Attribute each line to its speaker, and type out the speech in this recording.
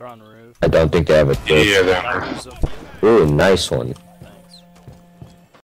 Speaker 1: They're on the roof.
Speaker 2: I don't think they have a
Speaker 3: Yeah, they're
Speaker 1: on a few.
Speaker 2: Ooh, nice one.